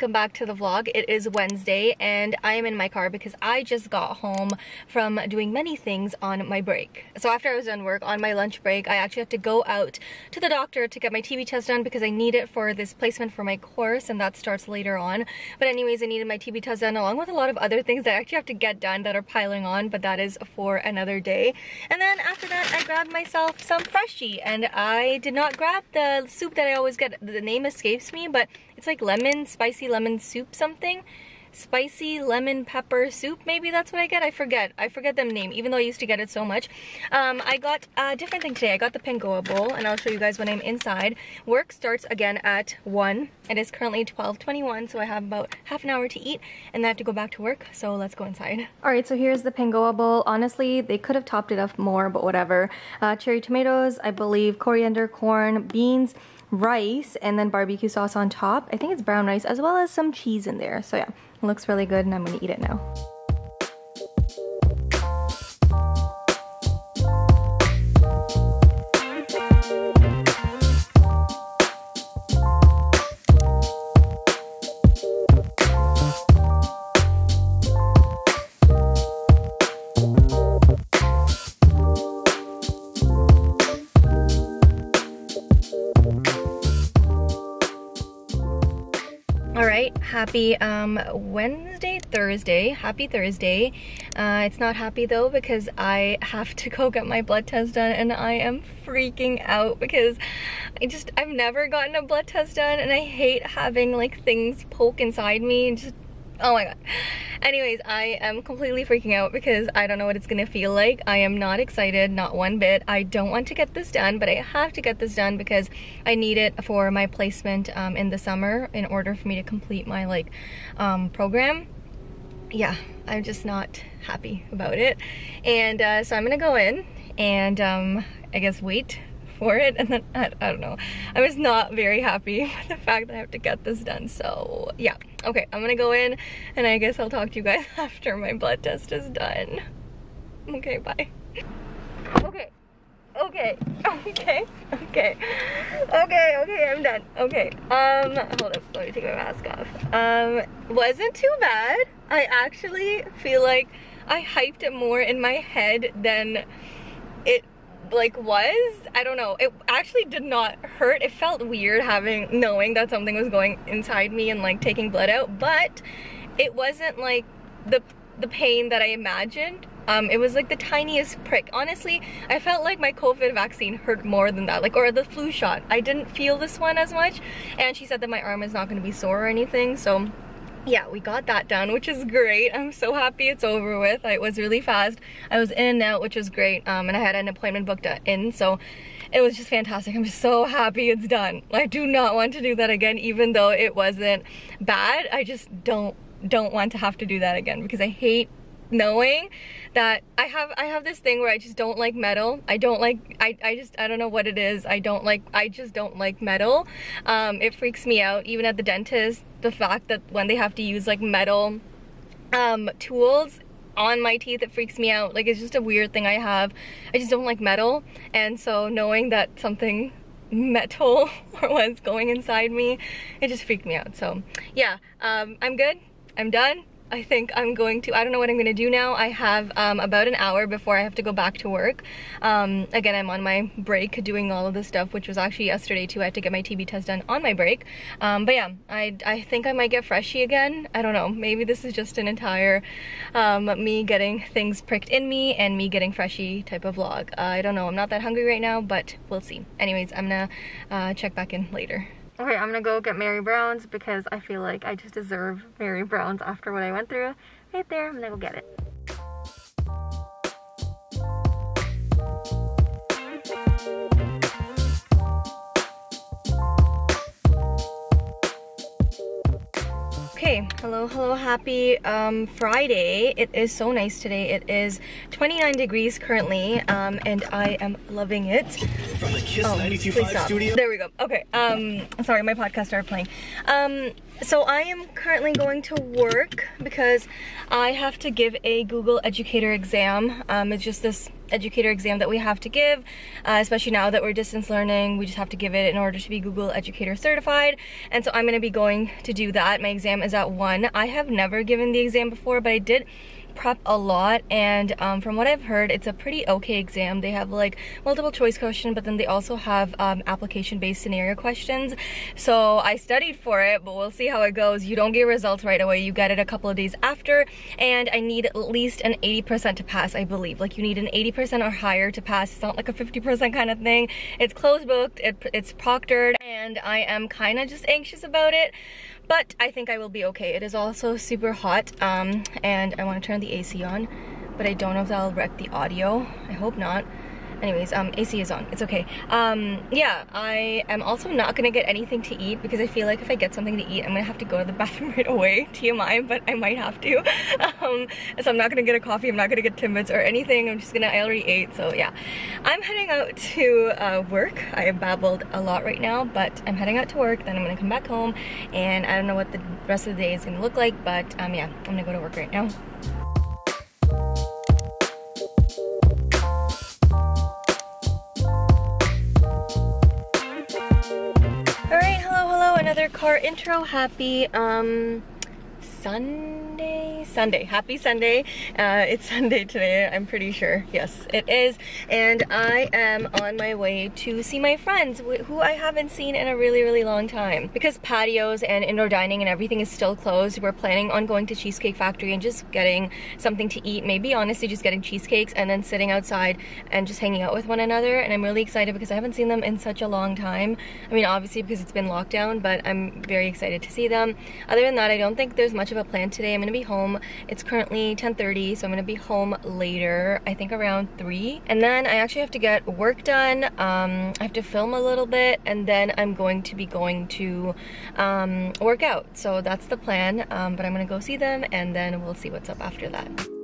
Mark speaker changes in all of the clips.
Speaker 1: welcome back to the vlog. It is Wednesday and I am in my car because I just got home from doing many things on my break. So after I was done work, on my lunch break, I actually had to go out to the doctor to get my TB test done because I need it for this placement for my course and that starts later on. But anyways, I needed my TB test done along with a lot of other things that I actually have to get done that are piling on, but that is for another day. And then after that, I grabbed myself some Freshii and I did not grab the soup that I always get. The name escapes me, but it's like lemon, spicy lemon soup something. Spicy lemon pepper soup maybe that's what I get. I forget. I forget the name even though I used to get it so much. Um, I got a different thing today. I got the Pangoa bowl and I'll show you guys when I'm inside. Work starts again at 1 it is currently 12:21, so I have about half an hour to eat and then I have to go back to work so let's go inside. Alright so here's the Pangoa bowl. Honestly they could have topped it up more but whatever. Uh, cherry tomatoes I believe coriander corn beans rice and then barbecue sauce on top. I think it's brown rice as well as some cheese in there. So yeah, it looks really good and I'm gonna eat it now. Happy um, Wednesday, Thursday. Happy Thursday. Uh, it's not happy though because I have to go get my blood test done and I am freaking out because I just, I've never gotten a blood test done and I hate having like things poke inside me and just oh my god anyways i am completely freaking out because i don't know what it's gonna feel like. I am not excited not one bit. I don't want to get this done but i have to get this done because i need it for my placement um, in the summer in order for me to complete my like um, program. Yeah i'm just not happy about it. And uh, so i'm gonna go in and um, i guess wait for it. And then I, I, don't know. I was not very happy with the fact that I have to get this done. So yeah. Okay I'm gonna go in and I guess I'll talk to you guys after my blood test is done. Okay bye. Okay. Okay. Okay. Okay. Okay okay I'm done. Okay um hold up. Let me take my mask off. Um wasn't too bad. I actually feel like I hyped it more in my head than it like was i don't know it actually did not hurt it felt weird having knowing that something was going inside me and like taking blood out but it wasn't like the the pain that i imagined um, it was like the tiniest prick. Honestly, I felt like my COVID vaccine hurt more than that, like, or the flu shot. I didn't feel this one as much, and she said that my arm is not gonna be sore or anything, so yeah, we got that done, which is great. I'm so happy it's over with. It was really fast. I was in and out, which was great. Um, and I had an appointment booked in, so it was just fantastic. I'm so happy it's done. I do not want to do that again, even though it wasn't bad. I just don't don't want to have to do that again because I hate knowing that I have I have this thing where I just don't like metal. I don't like I, I just I don't know what it is. I don't like I just don't like metal. Um, it freaks me out even at the dentist the fact that when they have to use like metal um, tools on my teeth it freaks me out. Like it's just a weird thing I have. I just don't like metal. And so knowing that something metal was going inside me it just freaked me out. So yeah um, I'm good. I'm done I think I'm going to, I don't know what I'm going to do now. I have um, about an hour before I have to go back to work. Um, again, I'm on my break doing all of this stuff, which was actually yesterday too. I had to get my TB test done on my break. Um, but yeah, I, I think I might get Freshii again. I don't know. Maybe this is just an entire um, me getting things pricked in me and me getting Freshii type of vlog. Uh, I don't know. I'm not that hungry right now, but we'll see. Anyways, I'm gonna uh, check back in later. Okay, I'm gonna go get Mary Brown's because I feel like I just deserve Mary Brown's after what I went through. Right there, I'm gonna go get it. Hello, hello, happy um, Friday. It is so nice today. It is 29 degrees currently, um, and I am loving it. From the Kiss oh, please stop. Studio. There we go. Okay, um, sorry, my podcast started playing. Um, So I am currently going to work because I have to give a Google Educator exam. Um, it's just this educator exam that we have to give, uh, especially now that we're distance learning. We just have to give it in order to be Google Educator certified. And so I'm gonna be going to do that. My exam is at one. I have never given the exam before, but I did prep a lot and um, from what I've heard it's a pretty okay exam. They have like multiple choice question but then they also have um, application based scenario questions. So I studied for it but we'll see how it goes. You don't get results right away. You get it a couple of days after and I need at least an 80% to pass I believe. Like you need an 80% or higher to pass. It's not like a 50% kind of thing. It's closed booked. It, it's proctored and I am kind of just anxious about it but I think I will be okay. It is also super hot um, and I want to turn the AC on, but I don't know if that'll wreck the audio. I hope not. Anyways, um, AC is on. It's okay. Um, yeah, I am also not gonna get anything to eat because I feel like if I get something to eat, I'm gonna have to go to the bathroom right away. TMI, but I might have to. Um, so I'm not gonna get a coffee. I'm not gonna get Timbits or anything. I'm just gonna, I already ate, so yeah. I'm heading out to uh, work. I have babbled a lot right now, but I'm heading out to work. Then I'm gonna come back home, and I don't know what the rest of the day is gonna look like, but um, yeah, I'm gonna go to work right now. Car intro. Happy um, Sunday? Sunday. Happy Sunday. Uh, it's Sunday today, I'm pretty sure. Yes, it is. And I am on my way to see my friends who I haven't seen in a really, really long time. Because patios and indoor dining and everything is still closed, we're planning on going to Cheesecake Factory and just getting something to eat. Maybe honestly just getting cheesecakes and then sitting outside and just hanging out with one another. And I'm really excited because I haven't seen them in such a long time. I mean, obviously because it's been lockdown, but I'm very excited to see them. Other than that, I don't think there's much of a plan today. I'm gonna be home. It's currently 10.30, so I'm gonna be home later, I think around 3. And then I actually have to get work done. Um, I have to film a little bit, and then I'm going to be going to um, work out. So that's the plan, um, but I'm gonna go see them, and then we'll see what's up after that.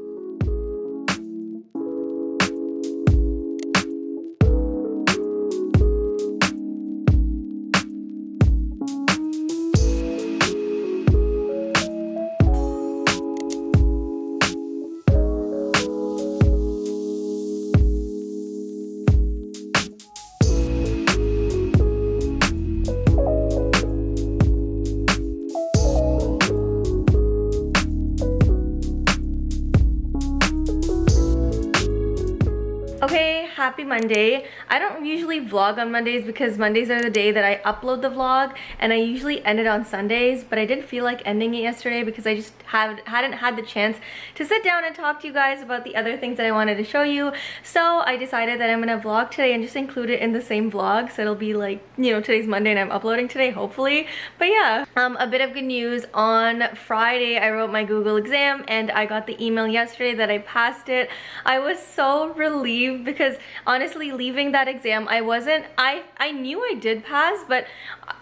Speaker 1: Monday. I don't usually vlog on Mondays because Mondays are the day that I upload the vlog and I usually end it on Sundays, but I didn't feel like ending it yesterday because I just have, hadn't had the chance to sit down and talk to you guys about the other things that I wanted to show you. So I decided that I'm gonna vlog today and just include it in the same vlog. So it'll be like, you know, today's Monday and I'm uploading today, hopefully. But yeah, um, a bit of good news. On Friday, I wrote my Google exam and I got the email yesterday that I passed it. I was so relieved because honestly leaving that exam I wasn't I I knew I did pass but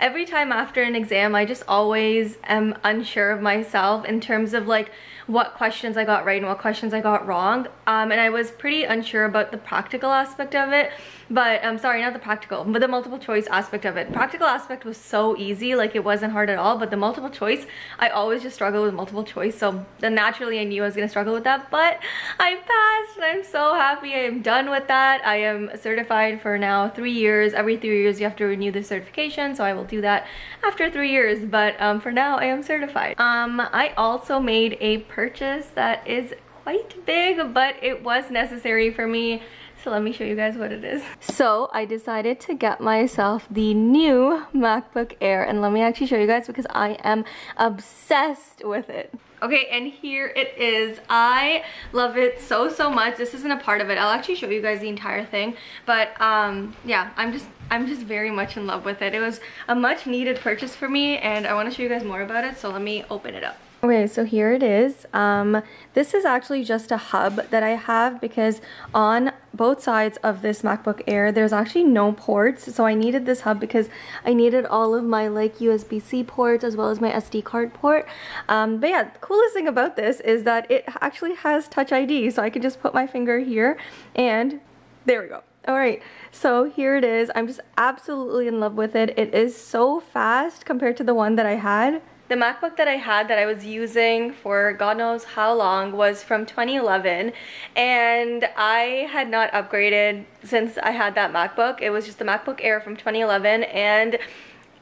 Speaker 1: every time after an exam I just always am unsure of myself in terms of like what questions I got right and what questions I got wrong. Um, and I was pretty unsure about the practical aspect of it but I'm um, sorry not the practical but the multiple choice aspect of it. Practical aspect was so easy like it wasn't hard at all but the multiple choice I always just struggle with multiple choice so then naturally I knew I was gonna struggle with that but I passed and I'm so happy I am done with that. I am certified for now three years every three years you have to renew the certification so I will do that after three years but um, for now I am certified um, I also made a purchase that is quite big but it was necessary for me so let me show you guys what it is. So I decided to get myself the new MacBook Air and let me actually show you guys because I am obsessed with it. Okay, and here it is. I love it so, so much. This isn't a part of it. I'll actually show you guys the entire thing. But um, yeah, I'm just I'm just very much in love with it. It was a much needed purchase for me and I want to show you guys more about it. So let me open it up. Okay, so here it is. Um, this is actually just a hub that I have because on both sides of this MacBook Air, there's actually no ports. So I needed this hub because I needed all of my like USB-C ports as well as my SD card port. Um, but yeah, the coolest thing about this is that it actually has Touch ID. So I can just put my finger here and there we go. All right, so here it is. I'm just absolutely in love with it. It is so fast compared to the one that I had. The MacBook that I had that I was using for God knows how long was from 2011 and I had not upgraded since I had that MacBook. It was just the MacBook Air from 2011 and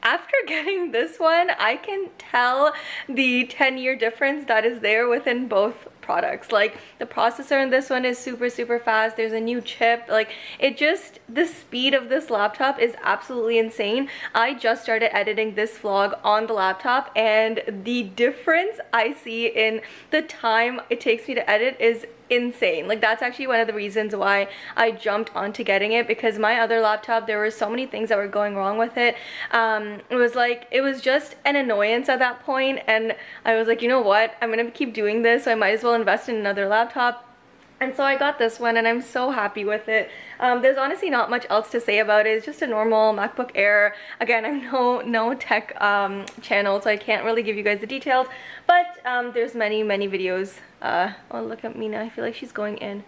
Speaker 1: after getting this one, I can tell the 10 year difference that is there within both products. Like the processor in this one is super super fast. There's a new chip. Like it just the speed of this laptop is absolutely insane. I just started editing this vlog on the laptop and the difference i see in the time it takes me to edit is insane. Like that's actually one of the reasons why I jumped onto getting it because my other laptop there were so many things that were going wrong with it. Um, it was like it was just an annoyance at that point and I was like you know what? I'm gonna keep doing this so I might as well invest in another laptop and so I got this one and I'm so happy with it. Um, there's honestly not much else to say about it. It's just a normal MacBook Air. Again, I'm no, no tech um, channel, so I can't really give you guys the details. But um, there's many, many videos. Uh, oh, look at Mina. I feel like she's going in.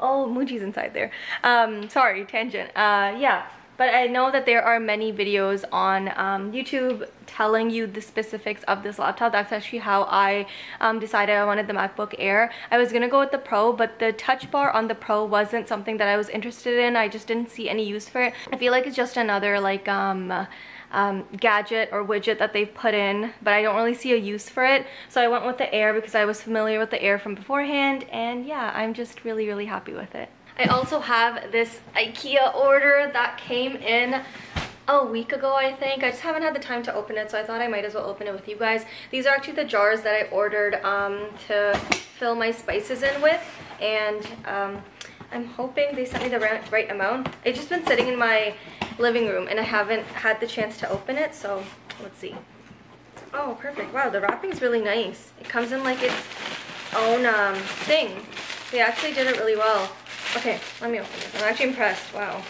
Speaker 1: Oh, Muji's inside there. Um, sorry, tangent. Uh, yeah. But I know that there are many videos on um, YouTube telling you the specifics of this laptop. That's actually how I um, decided I wanted the MacBook Air. I was gonna go with the Pro, but the touch bar on the Pro wasn't something that I was interested in. I just didn't see any use for it. I feel like it's just another like um, um, gadget or widget that they've put in, but I don't really see a use for it. So I went with the Air because I was familiar with the Air from beforehand, and yeah, I'm just really, really happy with it. I also have this Ikea order that came in a week ago I think. I just haven't had the time to open it so I thought I might as well open it with you guys. These are actually the jars that I ordered um, to fill my spices in with and um, I'm hoping they sent me the right amount. It's just been sitting in my living room and I haven't had the chance to open it so let's see. Oh perfect. Wow the wrapping is really nice. It comes in like its own um, thing. They actually did it really well. Okay, let me open this. I'm actually impressed. Wow.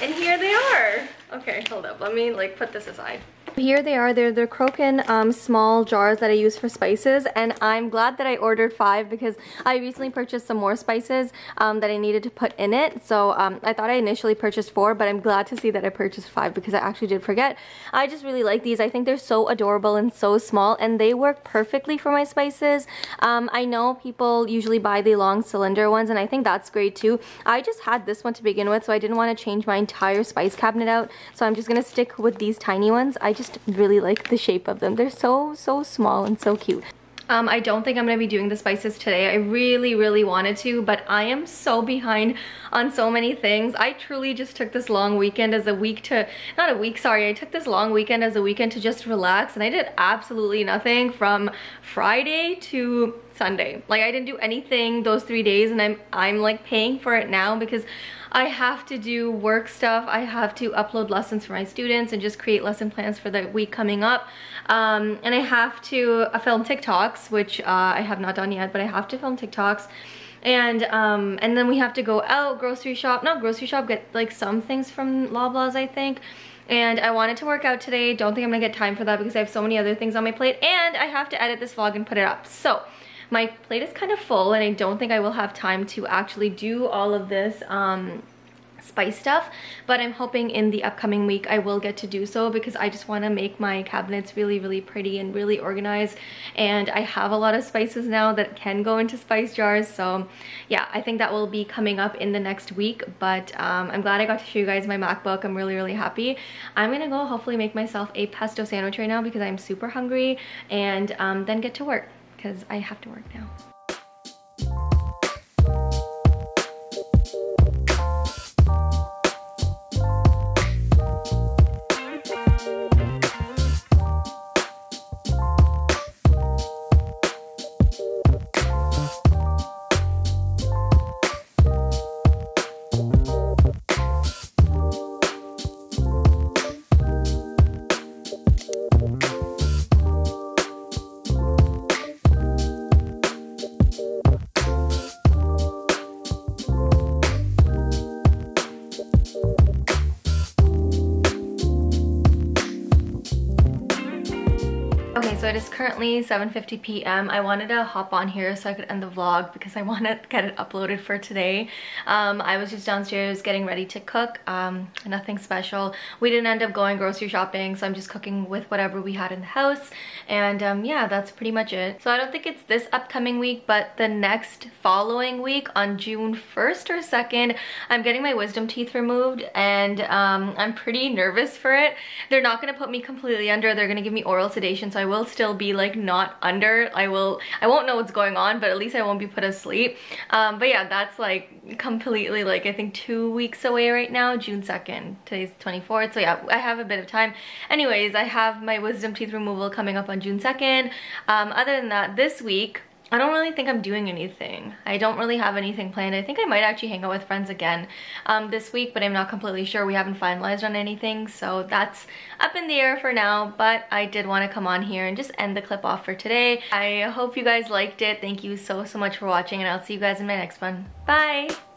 Speaker 1: And here they are. Okay, hold up. Let me like put this aside. Here they are. They're the Korken um, small jars that I use for spices and I'm glad that I ordered five because I recently purchased some more spices um, that I needed to put in it. So um, I thought I initially purchased four but I'm glad to see that I purchased five because I actually did forget. I just really like these. I think they're so adorable and so small and they work perfectly for my spices. Um, I know people usually buy the long cylinder ones and I think that's great too. I just had this one to begin with so I didn't want to change my entire spice cabinet out so I'm just going to stick with these tiny ones. I just just really like the shape of them. They're so, so small and so cute. Um, I don't think I'm to be doing the spices today. I really, really wanted to, but I am so behind on so many things. I truly just took this long weekend as a week to, not a week, sorry, I took this long weekend as a weekend to just relax and I did absolutely nothing from Friday to Sunday. Like I didn't do anything those three days and I'm, I'm like paying for it now because I have to do work stuff. I have to upload lessons for my students and just create lesson plans for the week coming up. Um, and I have to uh, film TikToks, which uh, I have not done yet, but I have to film TikToks. And um and then we have to go out grocery shop not grocery shop get like some things from Loblaws I think. And I wanted to work out today. Don't think I'm gonna get time for that because I have so many other things on my plate. And I have to edit this vlog and put it up. So my plate is kind of full and I don't think I will have time to actually do all of this um, spice stuff but I'm hoping in the upcoming week I will get to do so because I just want to make my cabinets really really pretty and really organized and I have a lot of spices now that can go into spice jars so yeah I think that will be coming up in the next week but um, I'm glad I got to show you guys my MacBook. I'm really really happy. I'm gonna go hopefully make myself a pesto sandwich right now because I'm super hungry and um, then get to work because I have to work now. Currently 7.50 p.m. I wanted to hop on here so I could end the vlog because I want to get it uploaded for today. Um, I was just downstairs getting ready to cook, um, nothing special. We didn't end up going grocery shopping, so I'm just cooking with whatever we had in the house. And um, yeah, that's pretty much it. So I don't think it's this upcoming week, but the next following week on June 1st or 2nd, I'm getting my wisdom teeth removed and um, I'm pretty nervous for it. They're not gonna put me completely under. They're gonna give me oral sedation, so I will still like not under. I will, I won't know what's going on, but at least I won't be put asleep. Um, but yeah, that's like completely like I think two weeks away right now, June 2nd. Today's 24th, so yeah, I have a bit of time. Anyways, I have my wisdom teeth removal coming up on June 2nd. Um, other than that, this week, I don't really think I'm doing anything. I don't really have anything planned. I think I might actually hang out with friends again um, this week, but I'm not completely sure. We haven't finalized on anything, so that's up in the air for now, but I did want to come on here and just end the clip off for today. I hope you guys liked it. Thank you so, so much for watching, and I'll see you guys in my next one. Bye!